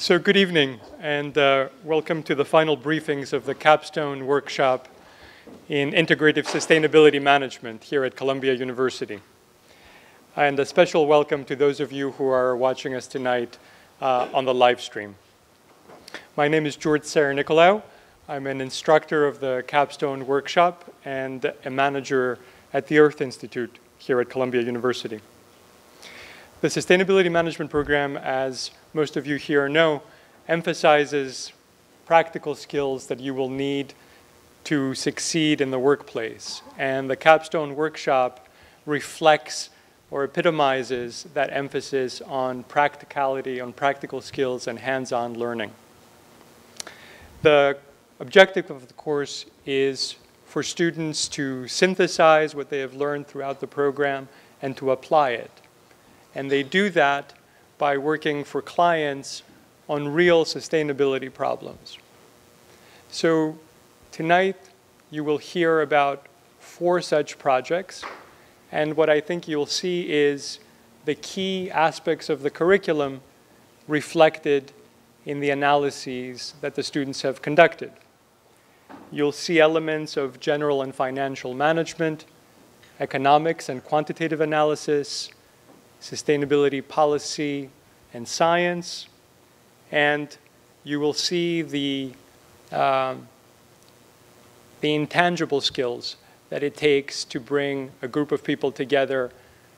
So good evening and uh, welcome to the final briefings of the capstone workshop in integrative sustainability management here at Columbia University. And a special welcome to those of you who are watching us tonight uh, on the live stream. My name is George Sarah I'm an instructor of the capstone workshop and a manager at the Earth Institute here at Columbia University. The Sustainability Management Program, as most of you here know, emphasizes practical skills that you will need to succeed in the workplace. And the capstone workshop reflects or epitomizes that emphasis on practicality, on practical skills, and hands-on learning. The objective of the course is for students to synthesize what they have learned throughout the program and to apply it. And they do that by working for clients on real sustainability problems. So tonight you will hear about four such projects. And what I think you'll see is the key aspects of the curriculum reflected in the analyses that the students have conducted. You'll see elements of general and financial management, economics and quantitative analysis, sustainability policy and science, and you will see the, um, the intangible skills that it takes to bring a group of people together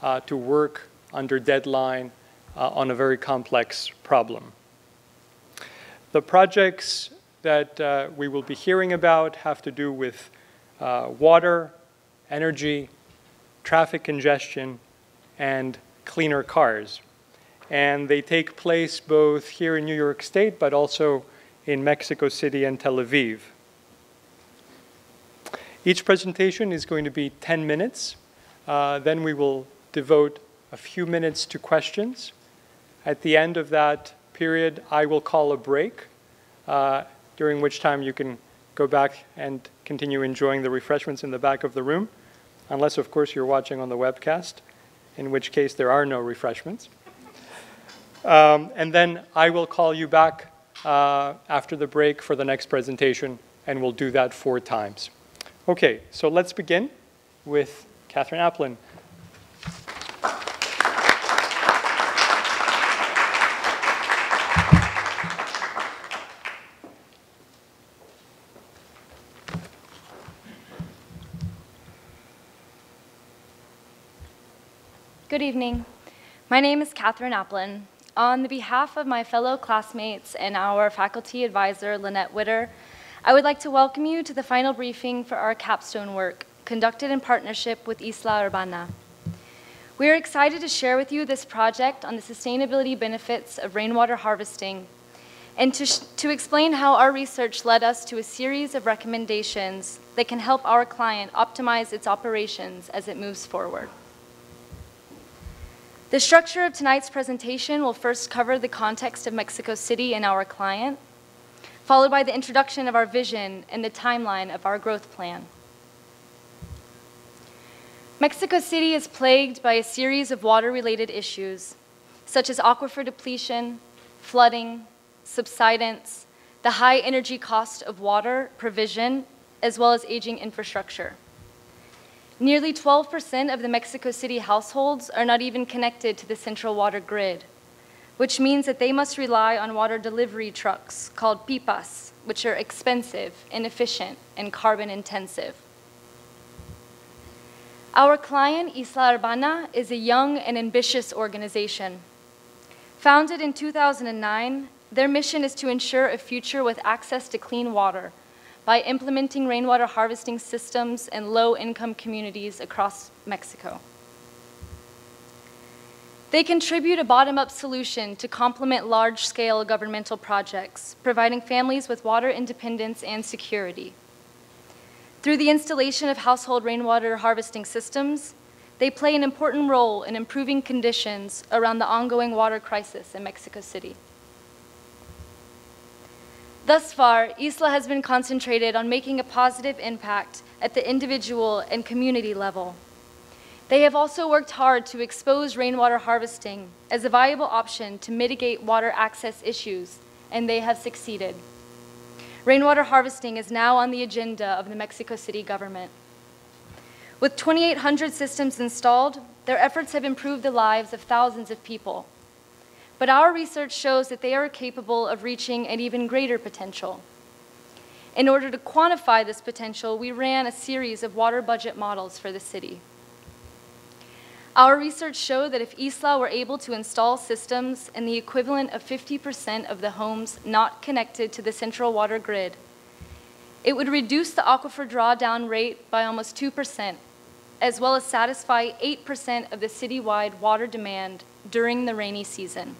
uh, to work under deadline uh, on a very complex problem. The projects that uh, we will be hearing about have to do with uh, water, energy, traffic congestion, and cleaner cars. And they take place both here in New York State, but also in Mexico City and Tel Aviv. Each presentation is going to be 10 minutes. Uh, then we will devote a few minutes to questions. At the end of that period, I will call a break, uh, during which time you can go back and continue enjoying the refreshments in the back of the room, unless, of course, you're watching on the webcast in which case there are no refreshments. Um, and then I will call you back uh, after the break for the next presentation, and we'll do that four times. Okay, so let's begin with Catherine Applin. Evening. My name is Catherine Applin. On the behalf of my fellow classmates and our faculty advisor, Lynnette Widder, I would like to welcome you to the final briefing for our capstone work, conducted in partnership with Isla Urbana. We are excited to share with you this project on the sustainability benefits of rainwater harvesting and to, to explain how our research led us to a series of recommendations that can help our client optimize its operations as it moves forward. The structure of tonight's presentation will first cover the context of Mexico City and our client, followed by the introduction of our vision and the timeline of our growth plan. Mexico City is plagued by a series of water-related issues, such as aquifer depletion, flooding, subsidence, the high energy cost of water provision, as well as aging infrastructure. Nearly 12% of the Mexico City households are not even connected to the central water grid, which means that they must rely on water delivery trucks called pipas, which are expensive, inefficient, and carbon intensive. Our client, Isla Urbana, is a young and ambitious organization. Founded in 2009, their mission is to ensure a future with access to clean water by implementing rainwater harvesting systems in low-income communities across Mexico. They contribute a bottom-up solution to complement large-scale governmental projects, providing families with water independence and security. Through the installation of household rainwater harvesting systems, they play an important role in improving conditions around the ongoing water crisis in Mexico City. Thus far, ISLA has been concentrated on making a positive impact at the individual and community level. They have also worked hard to expose rainwater harvesting as a viable option to mitigate water access issues and they have succeeded. Rainwater harvesting is now on the agenda of the Mexico City government. With 2,800 systems installed, their efforts have improved the lives of thousands of people. But our research shows that they are capable of reaching an even greater potential. In order to quantify this potential, we ran a series of water budget models for the city. Our research showed that if Isla were able to install systems in the equivalent of 50% of the homes not connected to the central water grid, it would reduce the aquifer drawdown rate by almost 2%, as well as satisfy 8% of the citywide water demand during the rainy season.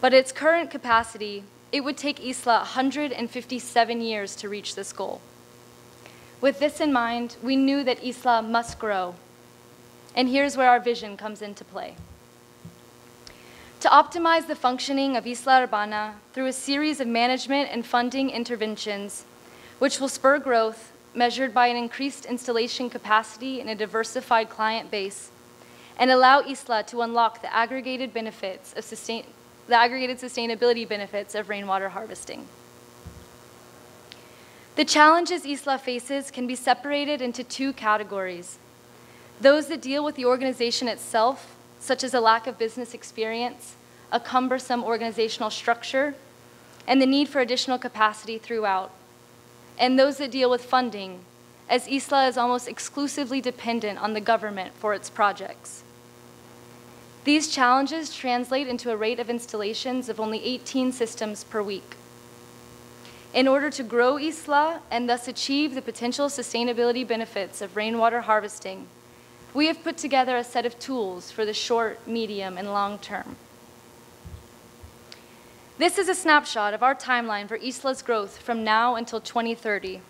But at its current capacity, it would take Isla 157 years to reach this goal. With this in mind, we knew that Isla must grow. And here's where our vision comes into play. To optimize the functioning of Isla Urbana through a series of management and funding interventions, which will spur growth measured by an increased installation capacity and a diversified client base, and allow Isla to unlock the aggregated benefits of sustain the aggregated sustainability benefits of rainwater harvesting. The challenges Isla faces can be separated into two categories. Those that deal with the organization itself, such as a lack of business experience, a cumbersome organizational structure, and the need for additional capacity throughout. And those that deal with funding, as Isla is almost exclusively dependent on the government for its projects. These challenges translate into a rate of installations of only 18 systems per week. In order to grow Isla and thus achieve the potential sustainability benefits of rainwater harvesting, we have put together a set of tools for the short, medium, and long term. This is a snapshot of our timeline for Isla's growth from now until 2030.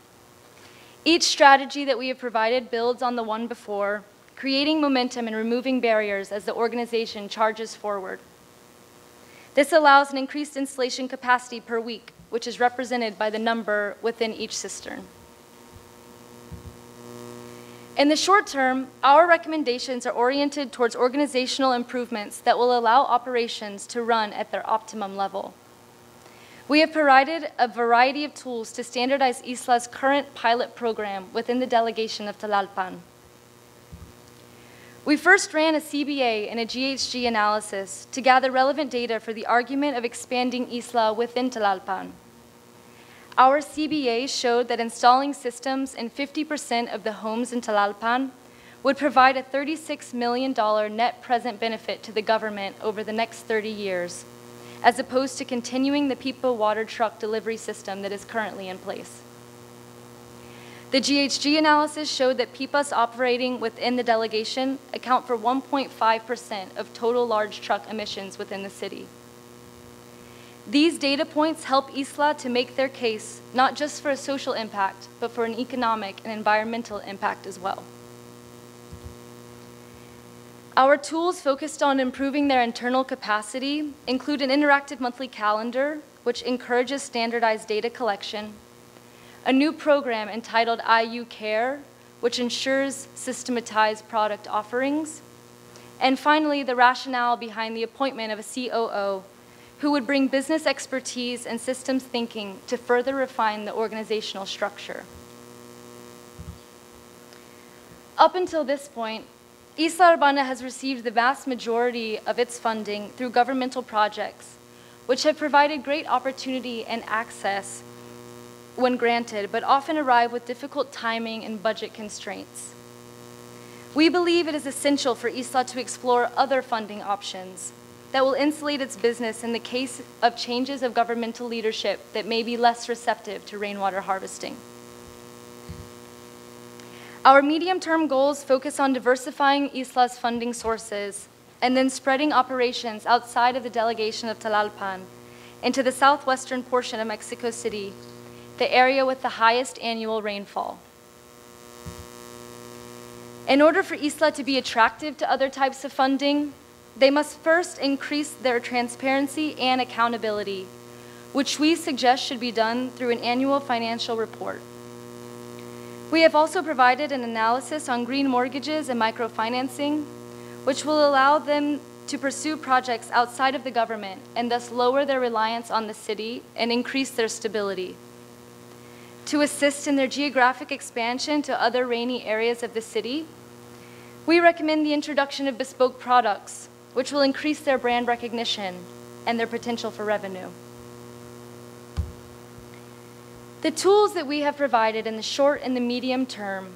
Each strategy that we have provided builds on the one before creating momentum and removing barriers as the organization charges forward. This allows an increased installation capacity per week, which is represented by the number within each cistern. In the short term, our recommendations are oriented towards organizational improvements that will allow operations to run at their optimum level. We have provided a variety of tools to standardize ISLA's current pilot program within the delegation of Tlalpan. We first ran a CBA and a GHG analysis to gather relevant data for the argument of expanding Isla within Tlalpan. Our CBA showed that installing systems in 50% of the homes in Tlalpan would provide a $36 million net present benefit to the government over the next 30 years, as opposed to continuing the Pipa water truck delivery system that is currently in place. The GHG analysis showed that PIPAs operating within the delegation account for 1.5% of total large truck emissions within the city. These data points help ISLA to make their case not just for a social impact, but for an economic and environmental impact as well. Our tools focused on improving their internal capacity include an interactive monthly calendar, which encourages standardized data collection a new program entitled IU Care, which ensures systematized product offerings, and finally, the rationale behind the appointment of a COO who would bring business expertise and systems thinking to further refine the organizational structure. Up until this point, Isla Urbana has received the vast majority of its funding through governmental projects, which have provided great opportunity and access when granted, but often arrive with difficult timing and budget constraints. We believe it is essential for ISLA to explore other funding options that will insulate its business in the case of changes of governmental leadership that may be less receptive to rainwater harvesting. Our medium-term goals focus on diversifying ISLA's funding sources and then spreading operations outside of the delegation of Tlalpan into the southwestern portion of Mexico City the area with the highest annual rainfall. In order for ISLA to be attractive to other types of funding, they must first increase their transparency and accountability, which we suggest should be done through an annual financial report. We have also provided an analysis on green mortgages and microfinancing, which will allow them to pursue projects outside of the government and thus lower their reliance on the city and increase their stability. To assist in their geographic expansion to other rainy areas of the city, we recommend the introduction of bespoke products, which will increase their brand recognition and their potential for revenue. The tools that we have provided in the short and the medium term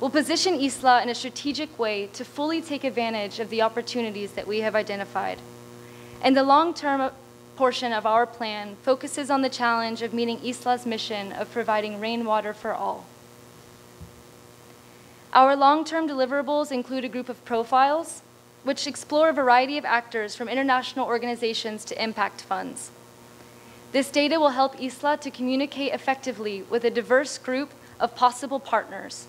will position Isla in a strategic way to fully take advantage of the opportunities that we have identified. And the long-term portion of our plan focuses on the challenge of meeting Isla's mission of providing rainwater for all. Our long-term deliverables include a group of profiles, which explore a variety of actors from international organizations to impact funds. This data will help ISLA to communicate effectively with a diverse group of possible partners.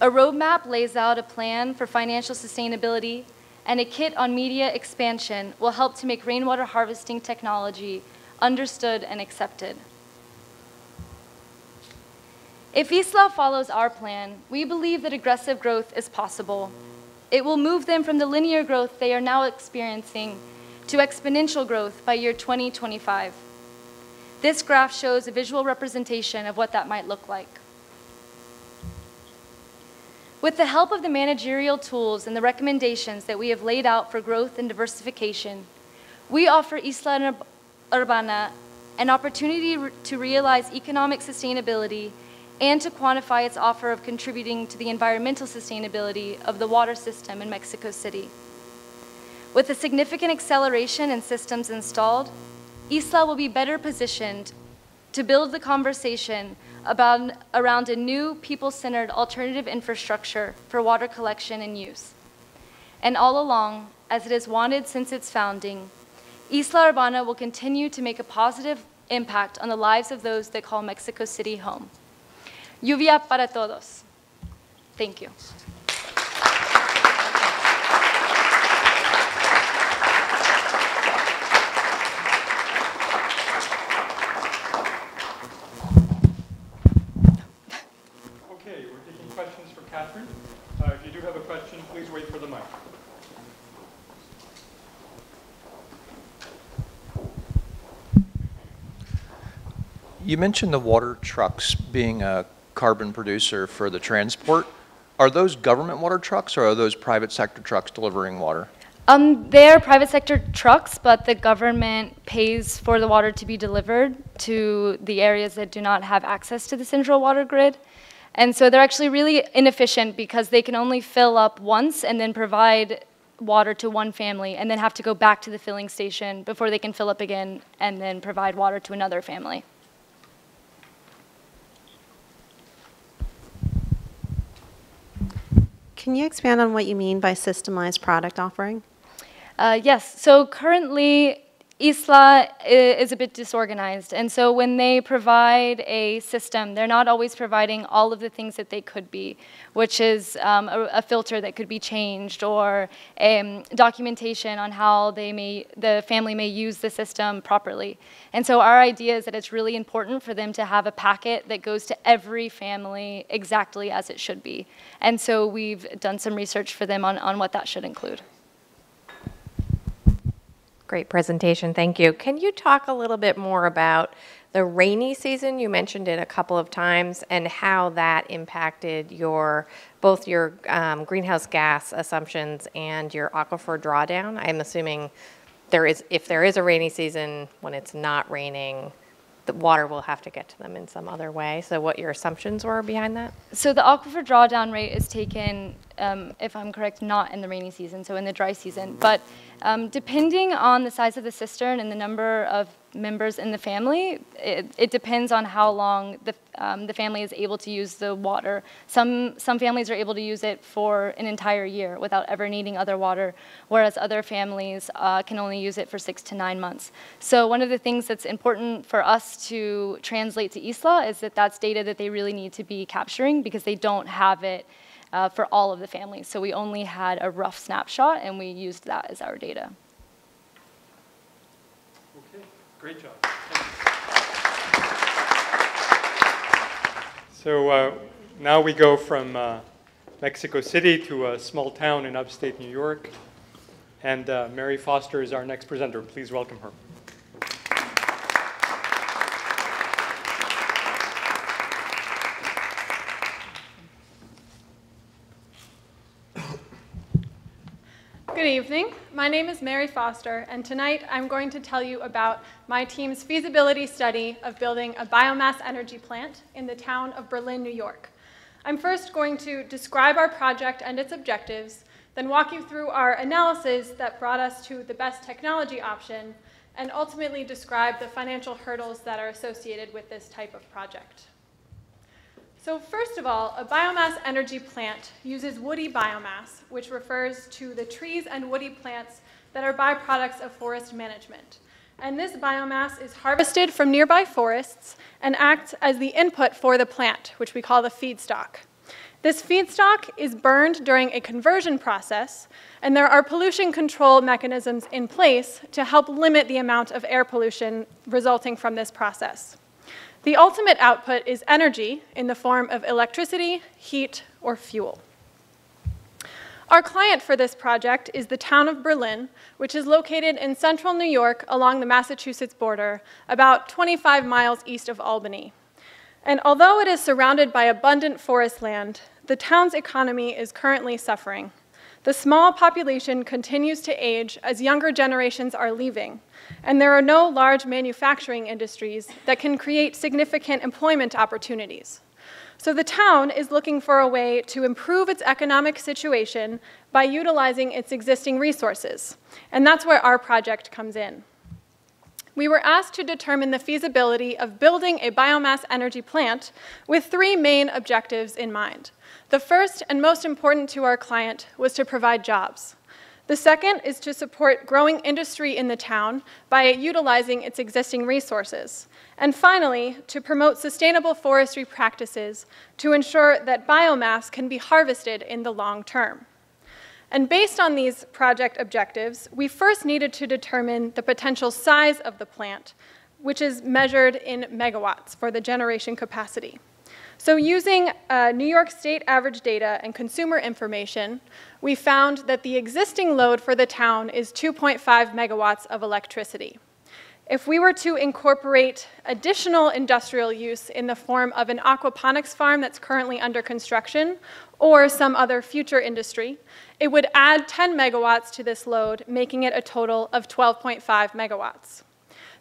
A roadmap lays out a plan for financial sustainability, and a kit on media expansion will help to make rainwater harvesting technology understood and accepted. If ISLA follows our plan, we believe that aggressive growth is possible. It will move them from the linear growth they are now experiencing to exponential growth by year 2025. This graph shows a visual representation of what that might look like. With the help of the managerial tools and the recommendations that we have laid out for growth and diversification, we offer Isla Urbana an opportunity to realize economic sustainability and to quantify its offer of contributing to the environmental sustainability of the water system in Mexico City. With a significant acceleration in systems installed, ISLA will be better positioned to build the conversation about, around a new people-centered alternative infrastructure for water collection and use. And all along, as it has wanted since its founding, Isla Urbana will continue to make a positive impact on the lives of those that call Mexico City home. Lluvia para todos. Thank you. Okay, we're taking questions for Catherine. Uh, if you do have a question, please wait for the mic. You mentioned the water trucks being a carbon producer for the transport. Are those government water trucks or are those private sector trucks delivering water? Um, they're private sector trucks, but the government pays for the water to be delivered to the areas that do not have access to the central water grid. And so they're actually really inefficient because they can only fill up once and then provide water to one family and then have to go back to the filling station before they can fill up again and then provide water to another family. Can you expand on what you mean by systemized product offering? Uh, yes, so currently Isla is a bit disorganized. And so when they provide a system, they're not always providing all of the things that they could be, which is um, a, a, filter that could be changed or um, documentation on how they may, the family may use the system properly. And so our idea is that it's really important for them to have a packet that goes to every family exactly as it should be. And so we've done some research for them on, on what that should include. Great presentation, thank you. Can you talk a little bit more about the rainy season? You mentioned it a couple of times and how that impacted your both your um, greenhouse gas assumptions and your aquifer drawdown. I'm assuming there is if there is a rainy season when it's not raining, the water will have to get to them in some other way. So what your assumptions were behind that? So the aquifer drawdown rate is taken, um, if I'm correct, not in the rainy season, so in the dry season. But um, depending on the size of the cistern and the number of members in the family, it, it depends on how long the, um, the family is able to use the water. Some, some families are able to use it for an entire year without ever needing other water, whereas other families uh, can only use it for six to nine months. So one of the things that's important for us to translate to ISLA is that that's data that they really need to be capturing because they don't have it uh, for all of the families. So we only had a rough snapshot and we used that as our data. Okay, great job. So uh, now we go from uh, Mexico City to a small town in upstate New York. And uh, Mary Foster is our next presenter. Please welcome her. Good evening. My name is Mary Foster, and tonight I'm going to tell you about my team's feasibility study of building a biomass energy plant in the town of Berlin, New York. I'm first going to describe our project and its objectives, then walk you through our analysis that brought us to the best technology option, and ultimately describe the financial hurdles that are associated with this type of project. So first of all, a biomass energy plant uses woody biomass, which refers to the trees and woody plants that are byproducts of forest management. And this biomass is harvested from nearby forests and acts as the input for the plant, which we call the feedstock. This feedstock is burned during a conversion process, and there are pollution control mechanisms in place to help limit the amount of air pollution resulting from this process. The ultimate output is energy in the form of electricity, heat, or fuel. Our client for this project is the town of Berlin, which is located in central New York along the Massachusetts border, about 25 miles east of Albany. And although it is surrounded by abundant forest land, the town's economy is currently suffering. The small population continues to age as younger generations are leaving, and there are no large manufacturing industries that can create significant employment opportunities. So the town is looking for a way to improve its economic situation by utilizing its existing resources, and that's where our project comes in. We were asked to determine the feasibility of building a biomass energy plant with three main objectives in mind. The first and most important to our client was to provide jobs. The second is to support growing industry in the town by utilizing its existing resources. And finally, to promote sustainable forestry practices to ensure that biomass can be harvested in the long term. And based on these project objectives, we first needed to determine the potential size of the plant, which is measured in megawatts for the generation capacity. So using uh, New York State average data and consumer information, we found that the existing load for the town is 2.5 megawatts of electricity. If we were to incorporate additional industrial use in the form of an aquaponics farm that's currently under construction or some other future industry, it would add 10 megawatts to this load, making it a total of 12.5 megawatts.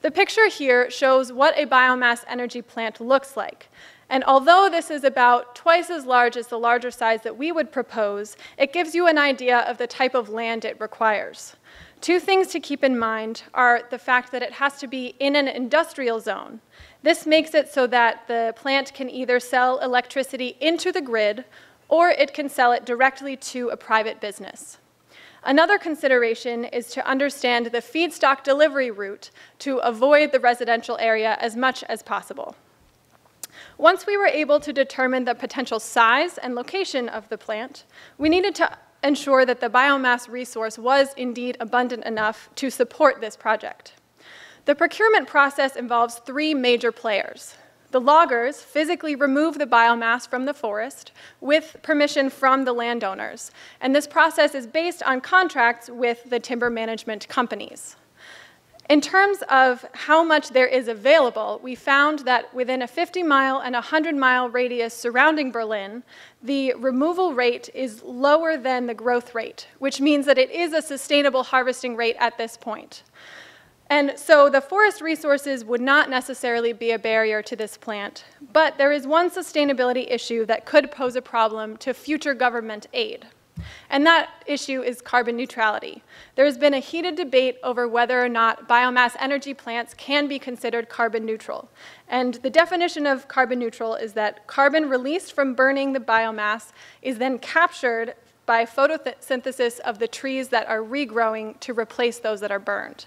The picture here shows what a biomass energy plant looks like. And although this is about twice as large as the larger size that we would propose, it gives you an idea of the type of land it requires. Two things to keep in mind are the fact that it has to be in an industrial zone. This makes it so that the plant can either sell electricity into the grid or it can sell it directly to a private business. Another consideration is to understand the feedstock delivery route to avoid the residential area as much as possible. Once we were able to determine the potential size and location of the plant, we needed to ensure that the biomass resource was indeed abundant enough to support this project. The procurement process involves three major players. The loggers physically remove the biomass from the forest with permission from the landowners, and this process is based on contracts with the timber management companies. In terms of how much there is available, we found that within a 50 mile and 100 mile radius surrounding Berlin, the removal rate is lower than the growth rate, which means that it is a sustainable harvesting rate at this point. And so the forest resources would not necessarily be a barrier to this plant, but there is one sustainability issue that could pose a problem to future government aid. And that issue is carbon neutrality. There has been a heated debate over whether or not biomass energy plants can be considered carbon neutral. And the definition of carbon neutral is that carbon released from burning the biomass is then captured by photosynthesis of the trees that are regrowing to replace those that are burned.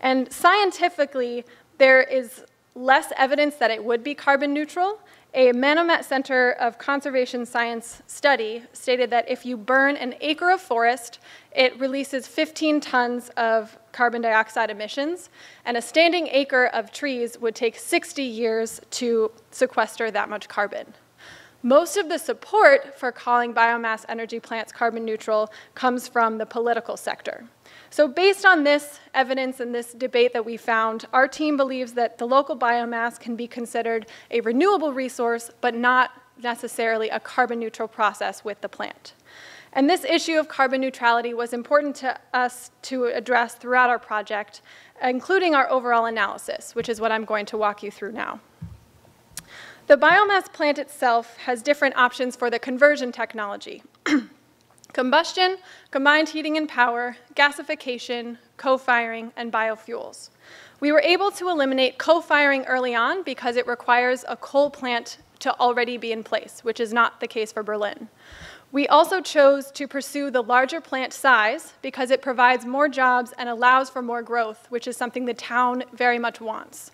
And scientifically, there is less evidence that it would be carbon neutral, a Manomet Center of Conservation Science study stated that if you burn an acre of forest, it releases 15 tons of carbon dioxide emissions, and a standing acre of trees would take 60 years to sequester that much carbon. Most of the support for calling biomass energy plants carbon neutral comes from the political sector. So based on this evidence and this debate that we found, our team believes that the local biomass can be considered a renewable resource, but not necessarily a carbon neutral process with the plant. And this issue of carbon neutrality was important to us to address throughout our project, including our overall analysis, which is what I'm going to walk you through now. The biomass plant itself has different options for the conversion technology. Combustion, combined heating and power, gasification, co-firing, and biofuels. We were able to eliminate co-firing early on because it requires a coal plant to already be in place, which is not the case for Berlin. We also chose to pursue the larger plant size because it provides more jobs and allows for more growth, which is something the town very much wants.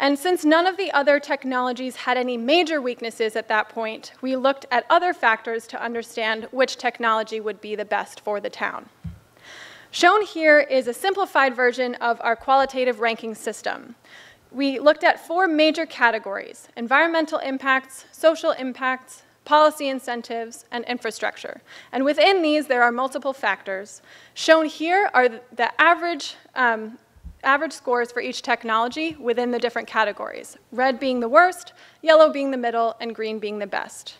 And since none of the other technologies had any major weaknesses at that point, we looked at other factors to understand which technology would be the best for the town. Shown here is a simplified version of our qualitative ranking system. We looked at four major categories, environmental impacts, social impacts, policy incentives, and infrastructure. And within these, there are multiple factors. Shown here are the average, um, average scores for each technology within the different categories, red being the worst, yellow being the middle, and green being the best.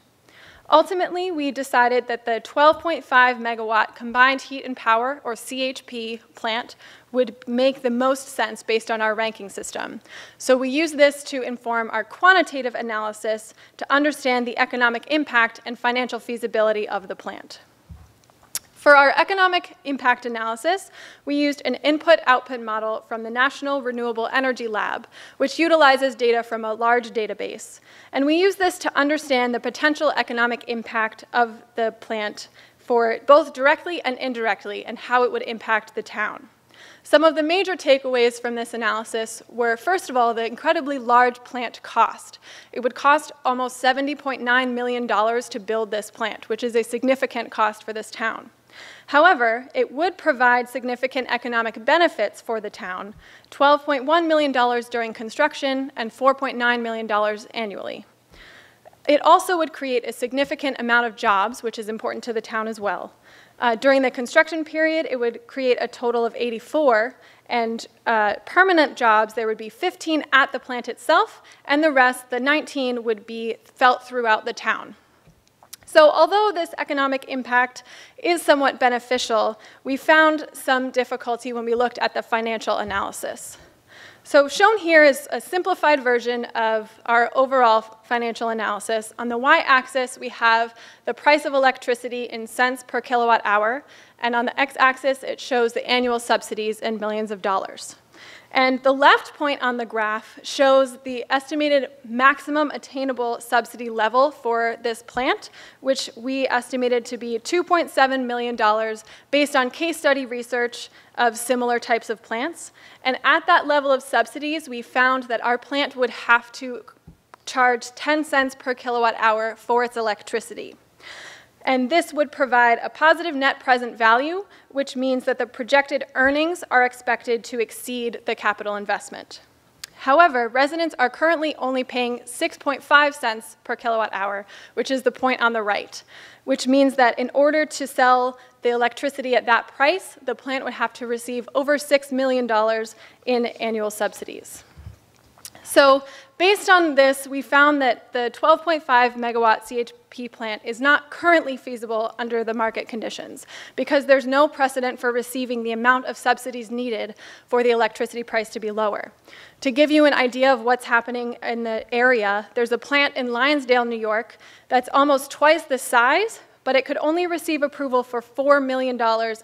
Ultimately, we decided that the 12.5 megawatt combined heat and power, or CHP, plant would make the most sense based on our ranking system. So we use this to inform our quantitative analysis to understand the economic impact and financial feasibility of the plant. For our economic impact analysis, we used an input-output model from the National Renewable Energy Lab, which utilizes data from a large database. And we use this to understand the potential economic impact of the plant for both directly and indirectly and how it would impact the town. Some of the major takeaways from this analysis were, first of all, the incredibly large plant cost. It would cost almost $70.9 million to build this plant, which is a significant cost for this town. However, it would provide significant economic benefits for the town, $12.1 million during construction and $4.9 million annually. It also would create a significant amount of jobs, which is important to the town as well. Uh, during the construction period, it would create a total of 84, and uh, permanent jobs, there would be 15 at the plant itself, and the rest, the 19, would be felt throughout the town. So although this economic impact is somewhat beneficial, we found some difficulty when we looked at the financial analysis. So shown here is a simplified version of our overall financial analysis. On the y-axis, we have the price of electricity in cents per kilowatt hour, and on the x-axis, it shows the annual subsidies in millions of dollars. And the left point on the graph shows the estimated maximum attainable subsidy level for this plant, which we estimated to be $2.7 million based on case study research of similar types of plants. And at that level of subsidies, we found that our plant would have to charge 10 cents per kilowatt hour for its electricity. And this would provide a positive net present value, which means that the projected earnings are expected to exceed the capital investment. However, residents are currently only paying 6.5 cents per kilowatt hour, which is the point on the right, which means that in order to sell the electricity at that price, the plant would have to receive over $6 million in annual subsidies. So based on this, we found that the 12.5 megawatt CHP plant is not currently feasible under the market conditions because there's no precedent for receiving the amount of subsidies needed for the electricity price to be lower. To give you an idea of what's happening in the area, there's a plant in Lyonsdale, New York that's almost twice the size but it could only receive approval for $4 million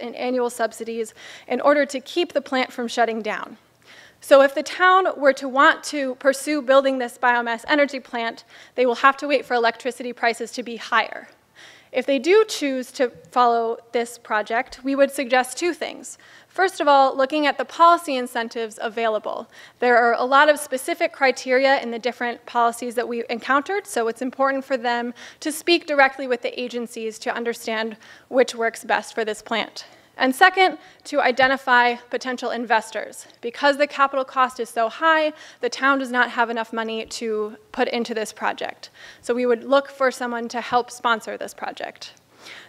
in annual subsidies in order to keep the plant from shutting down. So if the town were to want to pursue building this biomass energy plant, they will have to wait for electricity prices to be higher. If they do choose to follow this project, we would suggest two things. First of all, looking at the policy incentives available. There are a lot of specific criteria in the different policies that we encountered, so it's important for them to speak directly with the agencies to understand which works best for this plant. And second, to identify potential investors. Because the capital cost is so high, the town does not have enough money to put into this project. So we would look for someone to help sponsor this project.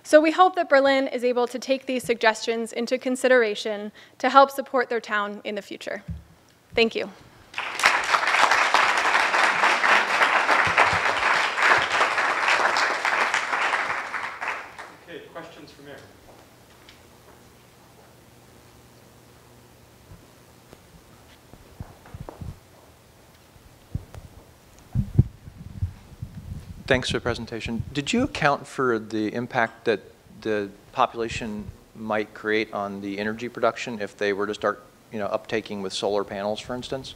So we hope that Berlin is able to take these suggestions into consideration to help support their town in the future. Thank you. Okay, questions for Mary? Thanks for the presentation. Did you account for the impact that the population might create on the energy production if they were to start, you know, uptaking with solar panels, for instance?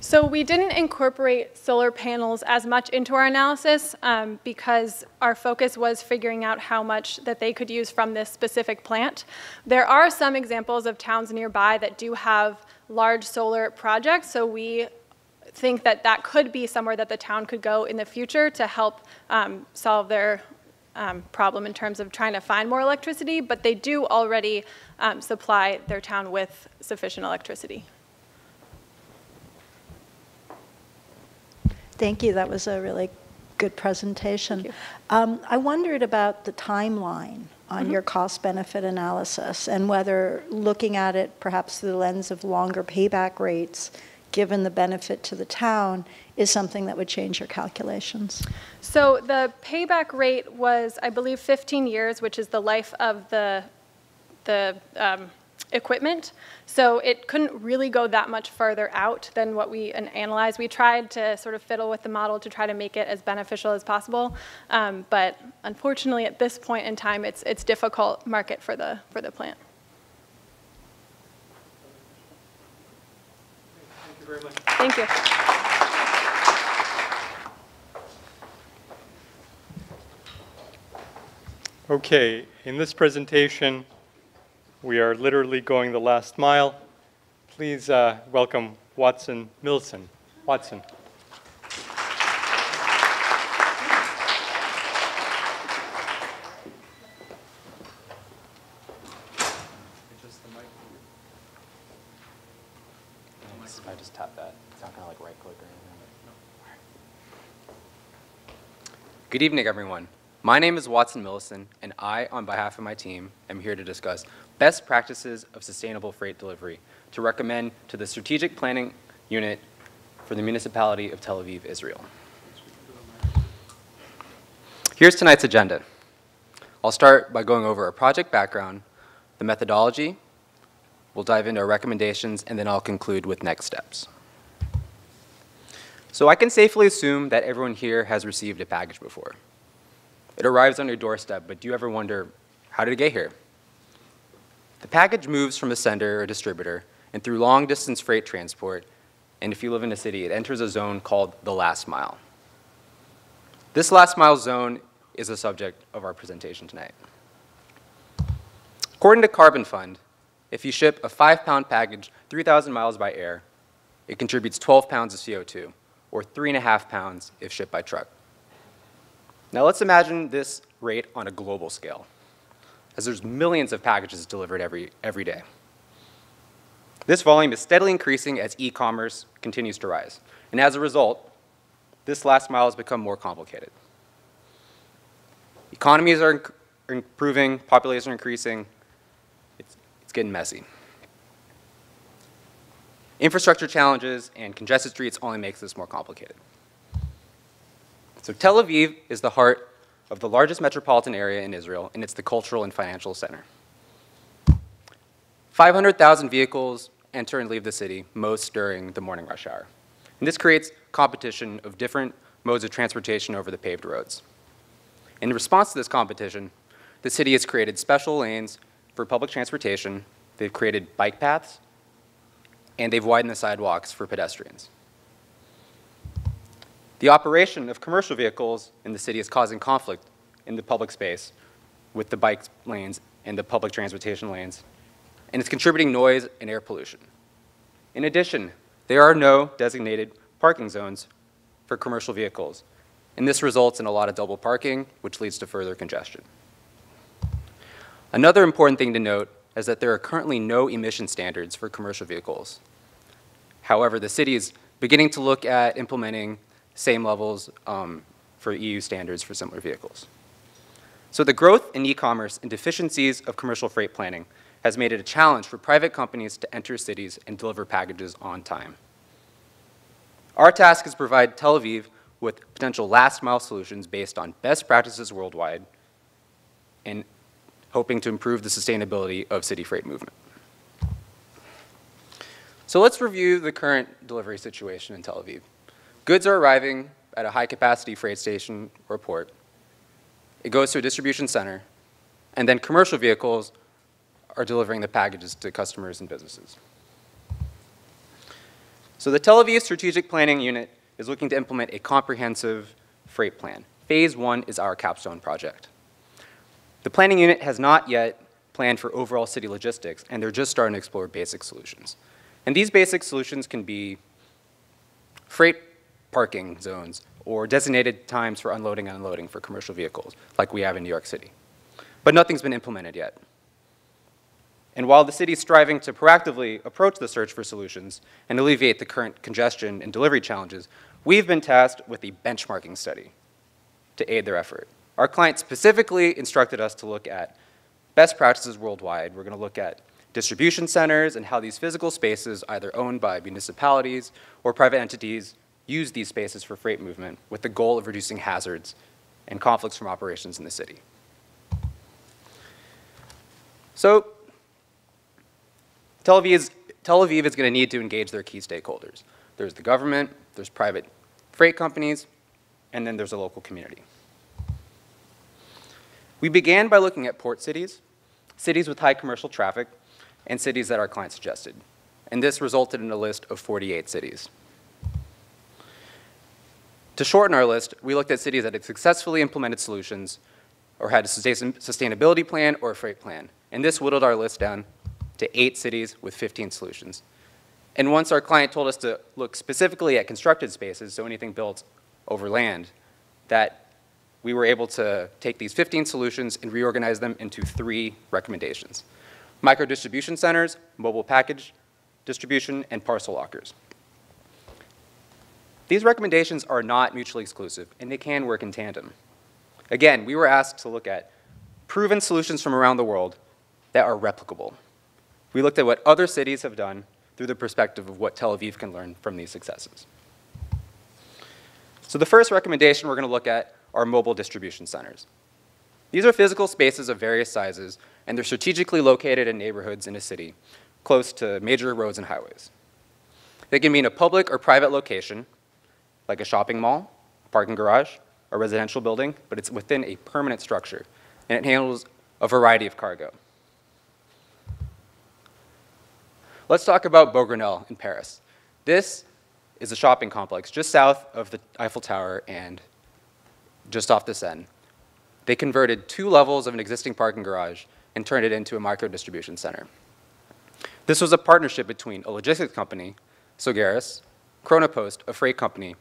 So we didn't incorporate solar panels as much into our analysis um, because our focus was figuring out how much that they could use from this specific plant. There are some examples of towns nearby that do have large solar projects, so we think that that could be somewhere that the town could go in the future to help um, solve their um, problem in terms of trying to find more electricity, but they do already um, supply their town with sufficient electricity. Thank you. That was a really good presentation. Um, I wondered about the timeline on your cost-benefit analysis and whether looking at it perhaps through the lens of longer payback rates, given the benefit to the town, is something that would change your calculations. So the payback rate was, I believe, 15 years, which is the life of the, the um, equipment. So it couldn't really go that much further out than what we an- analyzed. We tried to sort of fiddle with the model to try to make it as beneficial as possible. Um, But unfortunately, at this point in time, it's, it's difficult market for the, for the plant. You very much. Thank you. Okay, in this presentation, we are literally going the last mile. Please uh, welcome Watson Milson. Watson. If I just tap that, it's not gonna like right click or anything. Good evening, everyone. My name is Watson Millison, and I, on behalf of my team, am here to discuss best practices of sustainable freight delivery to recommend to the Strategic Planning Unit for the Municipality of Tel Aviv, Israel. Here's tonight's agenda. I'll start by going over our project background, the methodology, We'll dive into our recommendations, and then I'll conclude with next steps. So I can safely assume that everyone here has received a package before. It arrives on your doorstep, but do you ever wonder, how did it get here? The package moves from a sender or distributor and through long-distance freight transport, and if you live in a city, it enters a zone called the last mile. This last mile zone is the subject of our presentation tonight. According to Carbon Fund, if you ship a five pound package 3,000 miles by air, it contributes 12 pounds of CO2, or three and a half pounds if shipped by truck. Now let's imagine this rate on a global scale, as there's millions of packages delivered every, every day. This volume is steadily increasing as e commerce continues to rise. And as a result, this last mile has become more complicated. Economies are inc- improving, are increasing, it's, it's getting messy. Infrastructure challenges and congested streets only makes this more complicated. So Tel Aviv is the heart of the largest metropolitan area in Israel, and it's the cultural and financial center. 500,000 vehicles enter and leave the city, most during the morning rush hour. And this creates competition of different modes of transportation over the paved roads. In response to this competition, the city has created special lanes for public transportation, they've created bike paths, and they've widened the sidewalks for pedestrians. The operation of commercial vehicles in the city is causing conflict in the public space with the bike lanes and the public transportation lanes, and it's contributing noise and air pollution. In addition, there are no designated parking zones for commercial vehicles, and this results in a lot of double parking, which leads to further congestion. Another important thing to note is that there are currently no emission standards for commercial vehicles. However, the city is beginning to look at implementing same levels um, for EU standards for similar vehicles. So the growth in e-commerce and deficiencies of commercial freight planning has made it a challenge for private companies to enter cities and deliver packages on time. Our task is to provide Tel Aviv with potential last mile solutions based on best practices worldwide and hoping to improve the sustainability of city freight movement. So let's review the current delivery situation in Tel Aviv. Goods are arriving at a high capacity freight station or port. It goes to a distribution center, and then commercial vehicles are delivering the packages to customers and businesses. So the Tel Aviv Strategic Planning Unit is looking to implement a comprehensive freight plan. Phase one is our capstone project. The planning unit has not yet planned for overall city logistics, and they're just starting to explore basic solutions. And these basic solutions can be freight parking zones or designated times for unloading and unloading for commercial vehicles, like we have in New York City. But nothing's been implemented yet. And while the city is striving to proactively approach the search for solutions and alleviate the current congestion and delivery challenges, we've been tasked with a benchmarking study to aid their effort. Our client specifically instructed us to look at best practices worldwide. We're going to look at distribution centers and how these physical spaces, either owned by municipalities or private entities, use these spaces for freight movement with the goal of reducing hazards and conflicts from operations in the city. So Tel Aviv is, Tel Aviv is going to need to engage their key stakeholders. There's the government, there's private freight companies, and then there's a local community. We began by looking at port cities, cities with high commercial traffic, and cities that our client suggested. And this resulted in a list of 48 cities. To shorten our list, we looked at cities that had successfully implemented solutions or had a sustainability plan or a freight plan. And this whittled our list down to eight cities with 15 solutions. And once our client told us to look specifically at constructed spaces, so anything built over land, that we were able to take these 15 solutions and reorganize them into three recommendations. Micro distribution centers, mobile package distribution, and parcel lockers. These recommendations are not mutually exclusive, and they can work in tandem. Again, we were asked to look at proven solutions from around the world that are replicable. We looked at what other cities have done through the perspective of what Tel Aviv can learn from these successes. So the first recommendation we're going to look at are mobile distribution centers. These are physical spaces of various sizes, and they're strategically located in neighborhoods in a city, close to major roads and highways. They can be in a public or private location, like a shopping mall, a parking garage, a residential building, but it's within a permanent structure, and it handles a variety of cargo. Let's talk about Beaugrenelle in Paris. This is a shopping complex just south of the Eiffel Tower and just off the Seine. They converted two levels of an existing parking garage and turned it into a micro distribution center. This was a partnership between a logistics company, Sogaris, Chronopost, a freight company,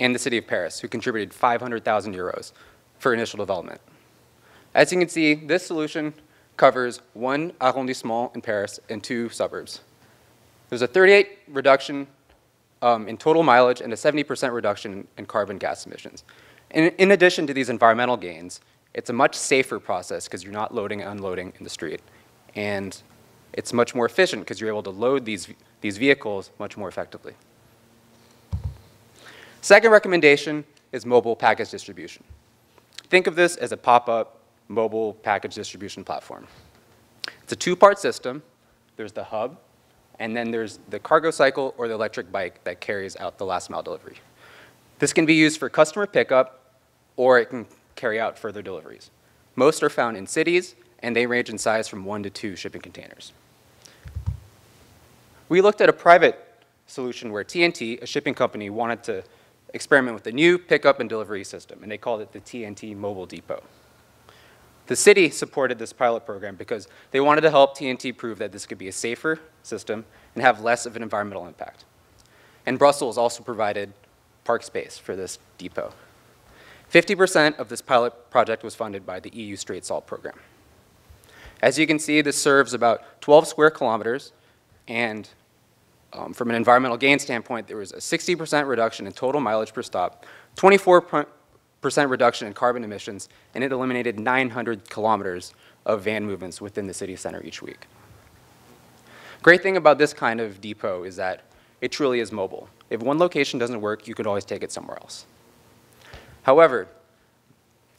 and the city of Paris, who contributed 500,000 euros for initial development. As you can see, this solution covers one arrondissement in Paris and two suburbs. There's a 38 reduction um, in total mileage and a 70% reduction in carbon gas emissions. In, in addition to these environmental gains, it's a much safer process because you're not loading and unloading in the street. And it's much more efficient because you're able to load these, these vehicles much more effectively. Second recommendation is mobile package distribution. Think of this as a pop-up mobile package distribution platform. It's a two-part system. There's the hub, and then there's the cargo cycle or the electric bike that carries out the last mile delivery. This can be used for customer pickup, or it can carry out further deliveries. Most are found in cities, and they range in size from one to two shipping containers. We looked at a private solution where TNT, a shipping company, wanted to experiment with a new pickup and delivery system, and they called it the TNT Mobile Depot. The city supported this pilot program because they wanted to help TNT prove that this could be a safer system and have less of an environmental impact. And Brussels also provided park space for this depot. 50% of this pilot project was funded by the EU STRAIGHTSOL program. As you can see, this serves about 12 square kilometers, and um, from an environmental gain standpoint, there was a 60% reduction in total mileage per stop, 24% reduction in carbon emissions, and it eliminated 900 kilometers of van movements within the city center each week. Great thing about this kind of depot is that it truly is mobile. If one location doesn't work, you could always take it somewhere else. However,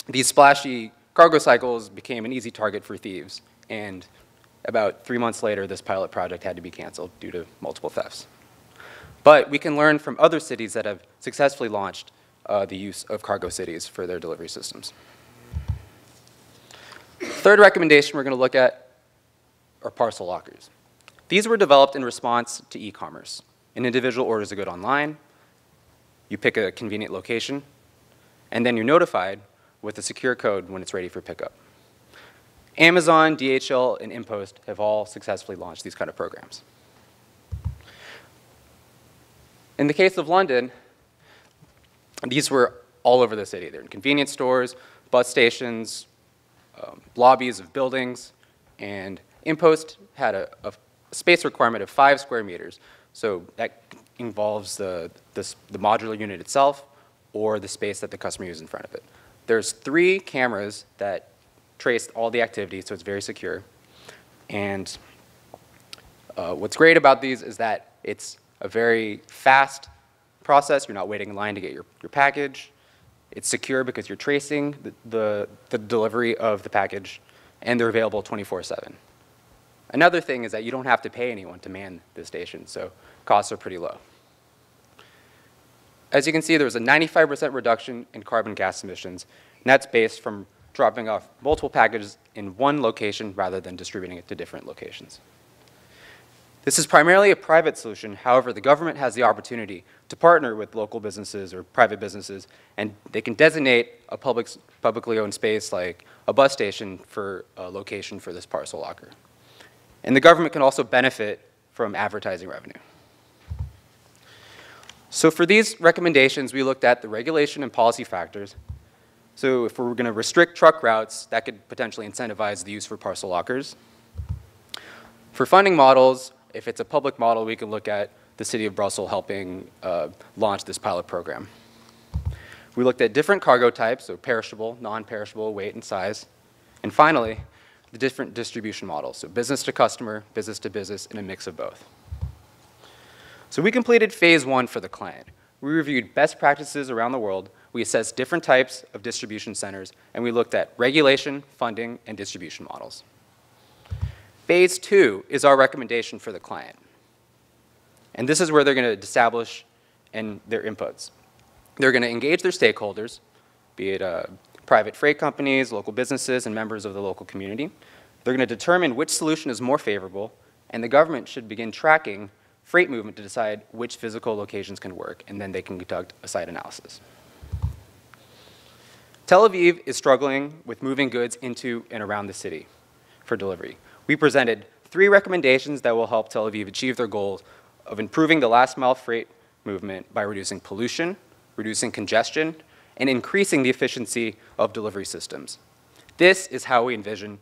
these splashy cargo cycles became an easy target for thieves, and about three months later, this pilot project had to be canceled due to multiple thefts. But we can learn from other cities that have successfully launched uh, the use of cargo cycles for their delivery systems. Third recommendation we're going to look at are parcel lockers. These were developed in response to e-commerce. An individual orders a good online, you pick a convenient location, and then you're notified with a secure code when it's ready for pickup. Amazon, DHL, and InPost have all successfully launched these kind of programs. In the case of London, these were all over the city. They're in convenience stores, bus stations, um, lobbies of buildings, and InPost had a, a, space requirement of five square meters. So that involves the, the, the modular unit itself or the space that the customer uses in front of it. There's three cameras that trace all the activity, so it's very secure. And uh, what's great about these is that it's a very fast process. You're not waiting in line to get your, your package. It's secure because you're tracing the, the, the delivery of the package, and they're available 24-7. Another thing is that you don't have to pay anyone to man the station, so costs are pretty low. As you can see, there was a 95% reduction in carbon gas emissions, and that's based from dropping off multiple packages in one location rather than distributing it to different locations. This is primarily a private solution. However, the government has the opportunity to partner with local businesses or private businesses, and they can designate a public, publicly owned space like a bus station for a location for this parcel locker. And the government can also benefit from advertising revenue. So for these recommendations, we looked at the regulation and policy factors. So if we are going to restrict truck routes, that could potentially incentivize the use for parcel lockers. For funding models, if it's a public model, we can look at the City of Brussels helping uh, launch this pilot program. We looked at different cargo types, so perishable, non-perishable, weight and size. And finally, the different distribution models, so business to customer, business to business, and a mix of both. So we completed phase one for the client. We reviewed best practices around the world, we assessed different types of distribution centers, and we looked at regulation, funding, and distribution models. Phase two is our recommendation for the client. And this is where they're going to establish and their inputs. They're going to engage their stakeholders, be it uh, private freight companies, local businesses, and members of the local community. They're going to determine which solution is more favorable, and the government should begin tracking freight movement to decide which physical locations can work, and then they can conduct a site analysis. Tel Aviv is struggling with moving goods into and around the city for delivery. We presented three recommendations that will help Tel Aviv achieve their goals of improving the last mile freight movement by reducing pollution, reducing congestion, and increasing the efficiency of delivery systems. This is how we envision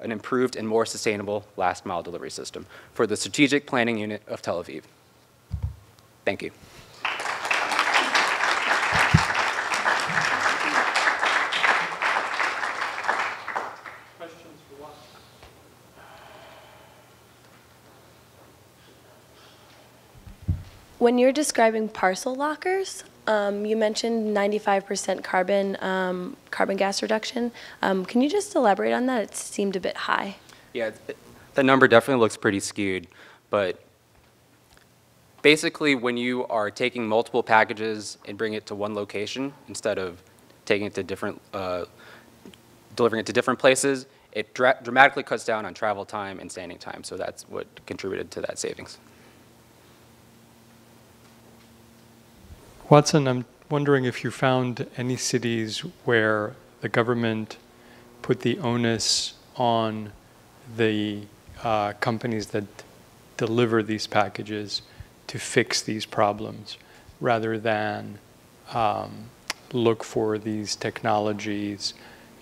an improved and more sustainable last mile delivery system for the Strategic Planning Unit of Tel Aviv. Thank you. When you're describing parcel lockers, um, you mentioned 95% carbon um, carbon gas reduction. Um, can you just elaborate on that? It seemed a bit high. Yeah, the number definitely looks pretty skewed, but basically when you are taking multiple packages and bring it to one location instead of taking it to different, uh, delivering it to different places, it dra dramatically cuts down on travel time and standing time. So that's what contributed to that savings. Watson, I'm wondering if you found any cities where the government put the onus on the uh, companies that deliver these packages to fix these problems rather than um, look for these technologies,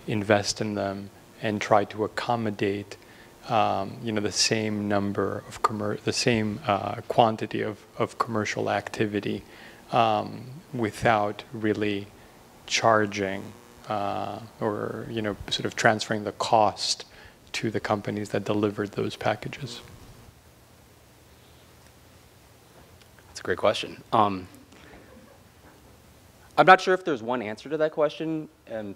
invest in them, and try to accommodate um, you know, the same number of commer- the same uh, quantity of, of commercial activity um, without really charging uh, or you know sort of transferring the cost to the companies that delivered those packages? That's a great question. Um, I'm not sure if there's one answer to that question, and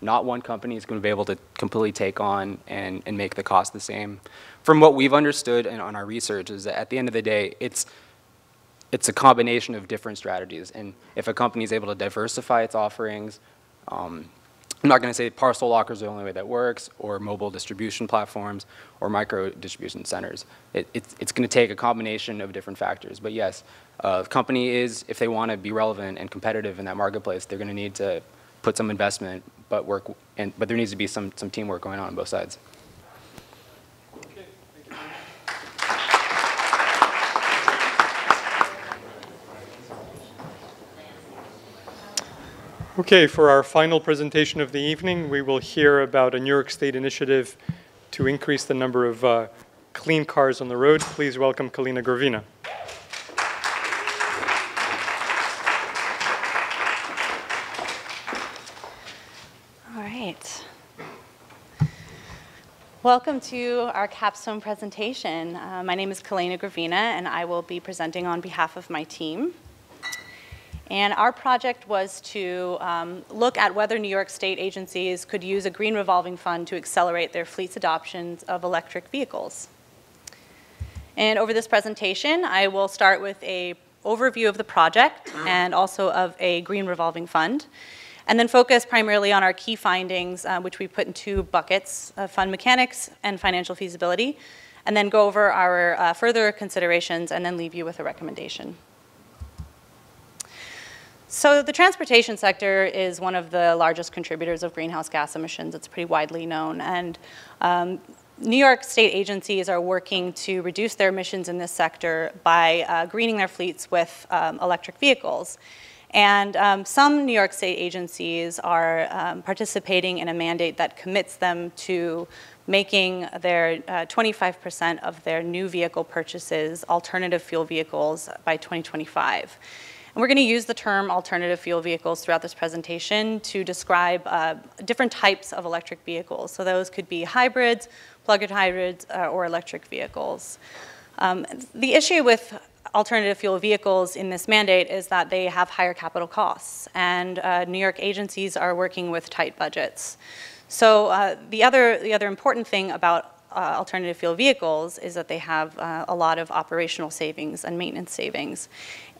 not one company is going to be able to completely take on and, and make the cost the same. From what we've understood and on our research is that at the end of the day, it's it's a combination of different strategies. And if a company is able to diversify its offerings, um, I'm not going to say parcel lockers are the only way that works, or mobile distribution platforms, or micro distribution centers. It, it's, it's going to take a combination of different factors. But yes, uh, the company is, if they want to be relevant and competitive in that marketplace, they're going to need to put some investment, but work, and, but there needs to be some, some teamwork going on on both sides. Okay, for our final presentation of the evening, we will hear about a New York State initiative to increase the number of uh, clean cars on the road. Please welcome Kalina Gravina. All right. Welcome to our capstone presentation. Uh, my name is Kalina Gravina, and I will be presenting on behalf of my team. And our project was to um, look at whether New York State agencies could use a green revolving fund to accelerate their fleet's adoptions of electric vehicles. And over this presentation, I will start with a overview of the project and also of a green revolving fund, and then focus primarily on our key findings, uh, which we put in two buckets, uh, fund mechanics and financial feasibility, and then go over our uh, further considerations and then leave you with a recommendation. So the transportation sector is one of the largest contributors of greenhouse gas emissions. It's pretty widely known. And um, New York state agencies are working to reduce their emissions in this sector by uh, greening their fleets with um, electric vehicles. And um, some New York state agencies are um, participating in a mandate that commits them to making their 25% uh, of their new vehicle purchases alternative fuel vehicles by 2025. And we're going to use the term alternative fuel vehicles throughout this presentation to describe uh, different types of electric vehicles. So those could be hybrids, plug-in hybrids, uh, or electric vehicles. Um, the issue with alternative fuel vehicles in this mandate is that they have higher capital costs, and uh, New York agencies are working with tight budgets. So uh, the, other, the other important thing about uh, alternative fuel vehicles is that they have uh, a lot of operational savings and maintenance savings.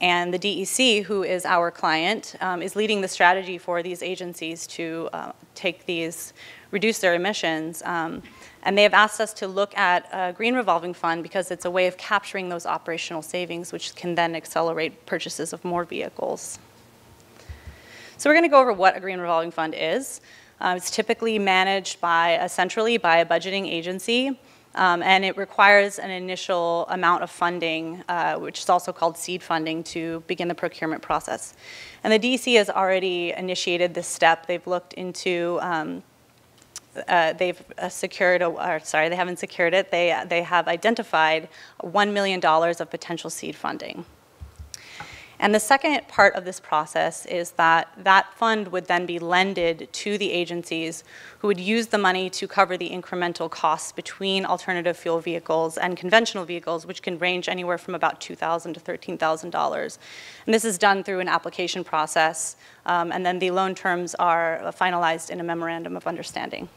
And the DEC, who is our client, um, is leading the strategy for these agencies to uh, take these, reduce their emissions. Um, and they have asked us to look at a green revolving fund because it's a way of capturing those operational savings, which can then accelerate purchases of more vehicles. So we're going to go over what a green revolving fund is. Uh, it's typically managed by a centrally by a budgeting agency. Um, and it requires an initial amount of funding, uh, which is also called seed funding, to begin the procurement process. And the DEC has already initiated this step. They've looked into, um, uh, they've uh, secured, a, or sorry, they haven't secured it. They, they have identified $1 million of potential seed funding. And the second part of this process is that that fund would then be lended to the agencies who would use the money to cover the incremental costs between alternative fuel vehicles and conventional vehicles, which can range anywhere from about 2,000 to $13,000. And this is done through an application process, um, and then the loan terms are finalized in a memorandum of understanding.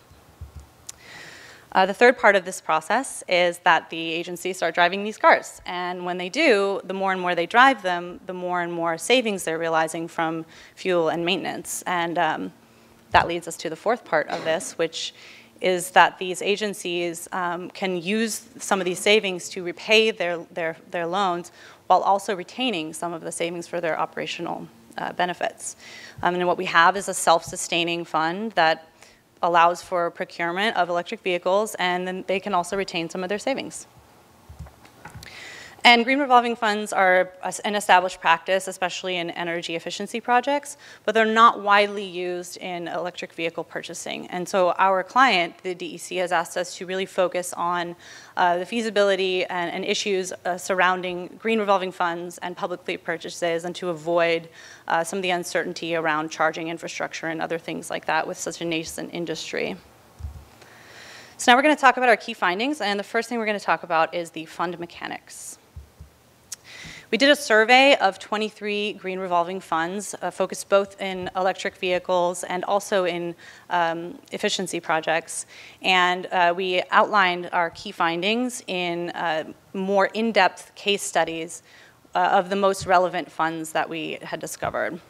Uh, the third part of this process is that the agencies start driving these cars. And when they do, the more and more they drive them, the more and more savings they're realizing from fuel and maintenance. And um, that leads us to the fourth part of this, which is that these agencies um, can use some of these savings to repay their, their, their loans while also retaining some of the savings for their operational uh, benefits. Um, and what we have is a self-sustaining fund that allows for procurement of electric vehicles, and then they can also retain some of their savings. And green revolving funds are an established practice, especially in energy efficiency projects, but they're not widely used in electric vehicle purchasing. And so our client, the DEC, has asked us to really focus on uh, the feasibility and, and issues uh, surrounding green revolving funds and public fleet purchases and to avoid uh, some of the uncertainty around charging infrastructure and other things like that with such a nascent industry. So now we're going to talk about our key findings, and the first thing we're going to talk about is the fund mechanics. We did a survey of 23 green revolving funds uh, focused both in electric vehicles and also in um, efficiency projects. And uh, we outlined our key findings in uh, more in-depth case studies uh, of the most relevant funds that we had discovered.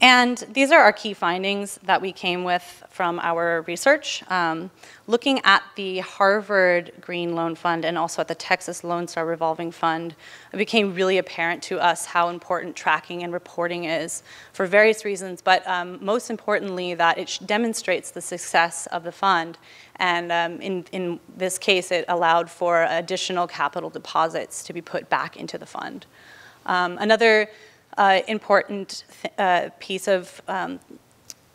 And these are our key findings that we came with from our research. Um, looking at the Harvard Green Loan Fund and also at the Texas LoanSTAR Revolving Fund, it became really apparent to us how important tracking and reporting is for various reasons, but um, most importantly that it demonstrates the success of the fund. And um, in, in this case, it allowed for additional capital deposits to be put back into the fund. Um, another uh, important uh, piece of um,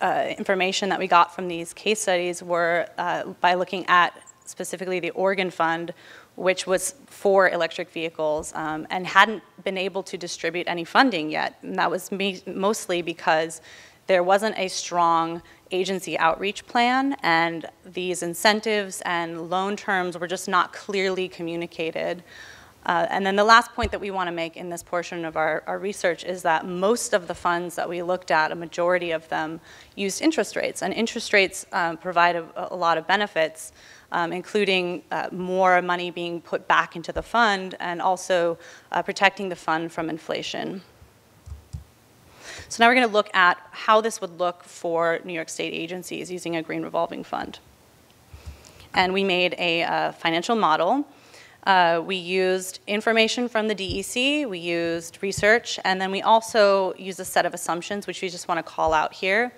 uh, information that we got from these case studies were uh, by looking at specifically the Oregon Fund, which was for electric vehicles um, and hadn't been able to distribute any funding yet. And that was mostly because there wasn't a strong agency outreach plan and these incentives and loan terms were just not clearly communicated. Uh, and then the last point that we want to make in this portion of our, our, research is that most of the funds that we looked at, a majority of them, used interest rates. And interest rates um, provide a, a, lot of benefits, um, including uh, more money being put back into the fund and also uh, protecting the fund from inflation. So now we're going to look at how this would look for New York State agencies using a green revolving fund. And we made a uh, financial model uh, we used information from the DEC, we used research, and then we also used a set of assumptions, which we just want to call out here.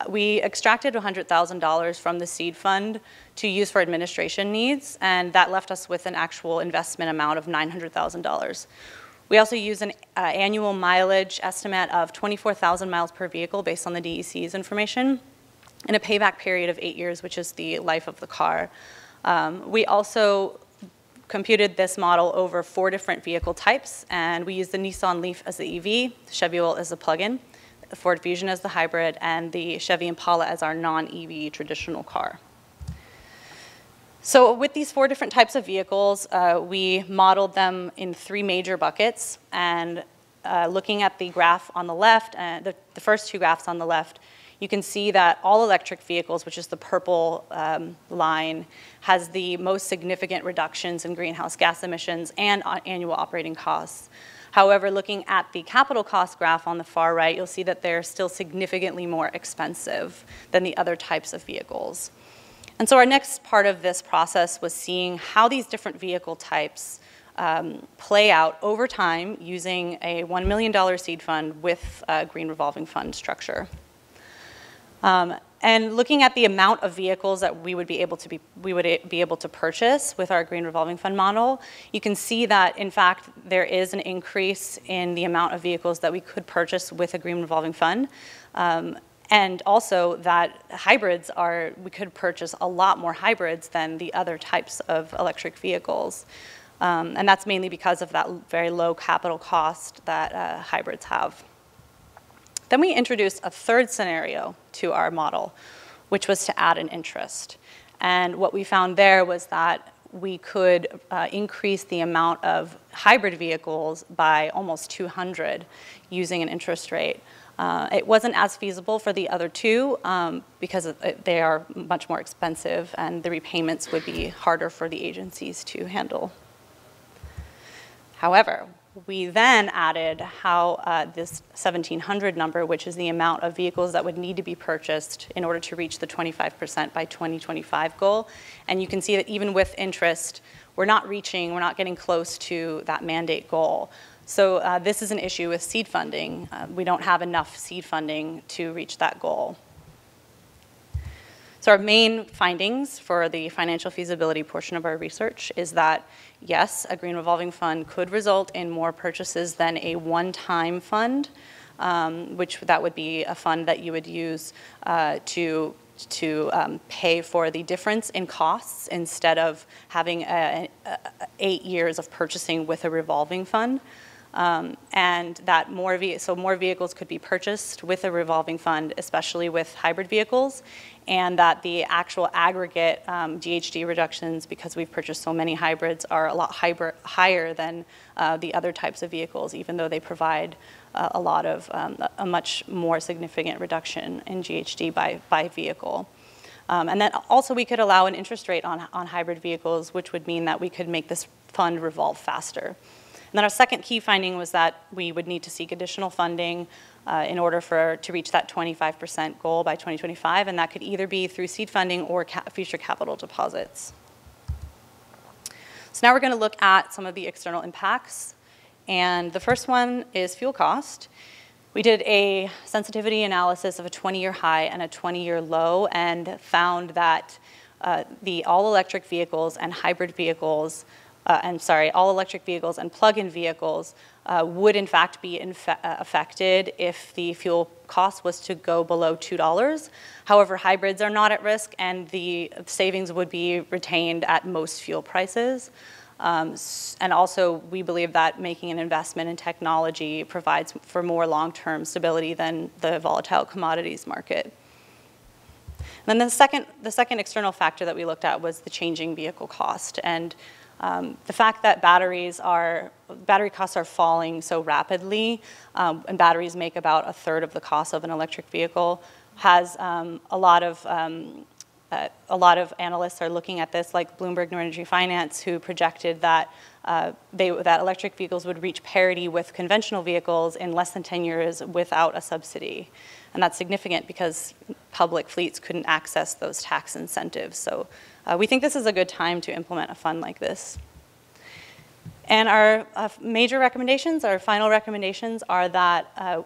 Uh, we extracted $100,000 from the seed fund to use for administration needs, and that left us with an actual investment amount of $900,000. We also use an uh, annual mileage estimate of 24,000 miles per vehicle based on the DEC's information, and a payback period of eight years, which is the life of the car. Um, we also computed this model over four different vehicle types, and we used the Nissan Leaf as the EV, the Chevy Volt as the plug-in, the Ford Fusion as the hybrid, and the Chevy Impala as our non-EV traditional car. So with these four different types of vehicles, uh, we modeled them in three major buckets, and uh, looking at the graph on the left, uh, the, the first two graphs on the left, you can see that all electric vehicles, which is the purple um, line, has the most significant reductions in greenhouse gas emissions and annual operating costs. However, looking at the capital cost graph on the far right, you'll see that they're still significantly more expensive than the other types of vehicles. And so our next part of this process was seeing how these different vehicle types um, play out over time using a $1 million seed fund with a green revolving fund structure. Um, and looking at the amount of vehicles that we would be able to be, we would be able to purchase with our green revolving fund model, you can see that in fact there is an increase in the amount of vehicles that we could purchase with a green revolving fund. Um, and also that hybrids are, we could purchase a lot more hybrids than the other types of electric vehicles. Um, and that's mainly because of that very low capital cost that uh, hybrids have. Then we introduced a third scenario to our model, which was to add an interest. And what we found there was that we could uh, increase the amount of hybrid vehicles by almost 200 using an interest rate. Uh, it wasn't as feasible for the other two um, because they are much more expensive and the repayments would be harder for the agencies to handle. However, we then added how uh, this 1700 number, which is the amount of vehicles that would need to be purchased in order to reach the 25% by 2025 goal. And you can see that even with interest, we're not reaching, we're not getting close to that mandate goal. So uh, this is an issue with seed funding. Uh, we don't have enough seed funding to reach that goal. So our main findings for the financial feasibility portion of our research is that, yes, a green revolving fund could result in more purchases than a one-time fund, um, which that would be a fund that you would use uh, to to um, pay for the difference in costs instead of having a, a, eight years of purchasing with a revolving fund. Um, and that more so more vehicles could be purchased with a revolving fund, especially with hybrid vehicles, and that the actual aggregate um, reductions, because we've purchased so many hybrids, are a lot higher than uh, the other types of vehicles, even though they provide uh, a lot of um, a much more significant reduction in GHG by by vehicle. Um, and then also we could allow an interest rate on, on hybrid vehicles, which would mean that we could make this fund revolve faster. And then our second key finding was that we would need to seek additional funding uh, in order for to reach that 25% goal by 2025, and that could either be through seed funding or ca future capital deposits. So now we're going to look at some of the external impacts, and the first one is fuel cost. We did a sensitivity analysis of a 20-year high and a 20-year low, and found that uh, the all-electric vehicles and hybrid vehicles uh, sorry, all electric vehicles and plug-in vehicles uh, would in fact be uh, affected if the fuel cost was to go below $2. However, hybrids are not at risk and the savings would be retained at most fuel prices. Um, and also, we believe that making an investment in technology provides for more long-term stability than the volatile commodities market. And then the second, the second external factor that we looked at was the changing vehicle cost. And um, the fact that batteries are, battery costs are falling so rapidly, um, and batteries make about a third of the cost of an electric vehicle, has um, a lot of um, uh, a lot of analysts are looking at this, like Bloomberg New Energy Finance, who projected that uh, they, that electric vehicles would reach parity with conventional vehicles in less than 10 years without a subsidy. And that's significant because public fleets couldn't access those tax incentives. So uh, we think this is a good time to implement a fund like this. And our uh, major recommendations, our final recommendations, are that uh,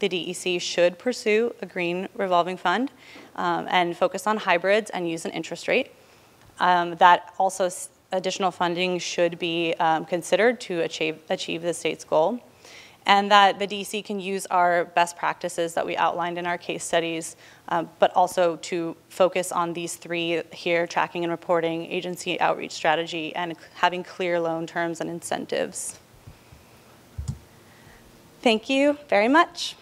the DEC should pursue a green revolving fund um, and focus on hybrids and use an interest rate. Um, that also additional funding should be um, considered to achieve, achieve the state's goal and that the DEC can use our best practices that we outlined in our case studies, um, but also to focus on these three here, tracking and reporting, agency outreach strategy, and having clear loan terms and incentives. Thank you very much.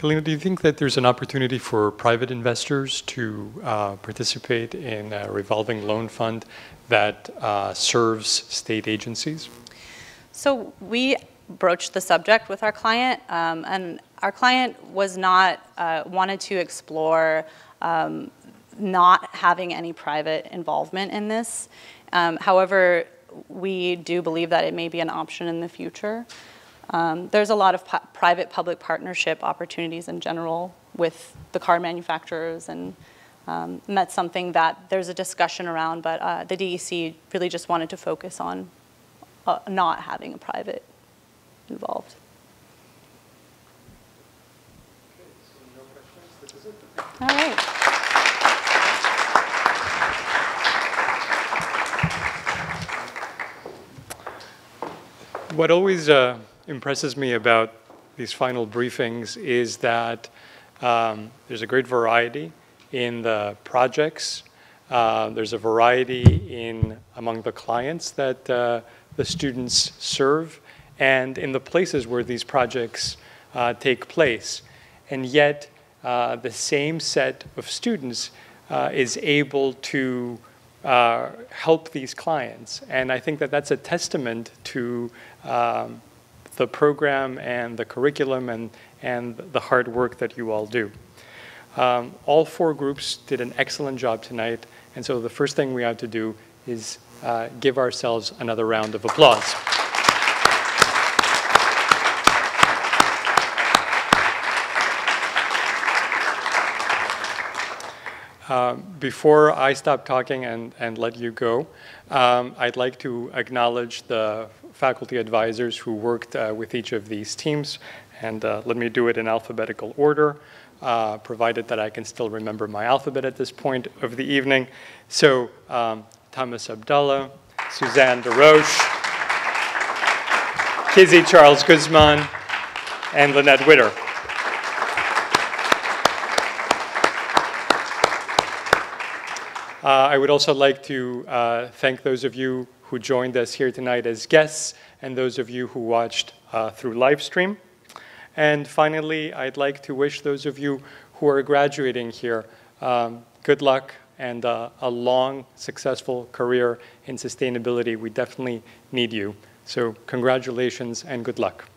Kalina, do you think that there's an opportunity for private investors to uh, participate in a revolving loan fund that uh, serves state agencies? So we broached the subject with our client, um, and our client was not uh, wanted to explore um, not having any private involvement in this. Um, however, we do believe that it may be an option in the future. Um, there's a lot of private-public partnership opportunities in general with the car manufacturers, and, um, and, that's something that there's a discussion around, but uh, the DEC really just wanted to focus on uh, not having a private involved. All right. What always uh, impresses me about these final briefings is that um, there's a great variety in the projects. Uh, there's a variety in among the clients that uh, the students serve and in the places where these projects uh, take place. And yet, uh, the same set of students uh, is able to uh, help these clients. And I think that that's a testament to um, the program and the curriculum and, and the hard work that you all do. Um, all four groups did an excellent job tonight, and so the first thing we have to do is uh, give ourselves another round of applause. Um, Before I stop talking and, and let you go, um, I'd like to acknowledge the faculty advisors who worked uh, with each of these teams, and uh, let me do it in alphabetical order, uh, provided that I can still remember my alphabet at this point of the evening. So um, Thomas Abdallah, Suzanne DeRoche, Kizzy Charles Guzman, and Lynnette Widder. Uh, I would also like to uh, thank those of you who joined us here tonight as guests and those of you who watched uh, through live stream. And finally, I'd like to wish those of you who are graduating here um, good luck and uh, a long, successful career in sustainability. We definitely need you. So congratulations and good luck.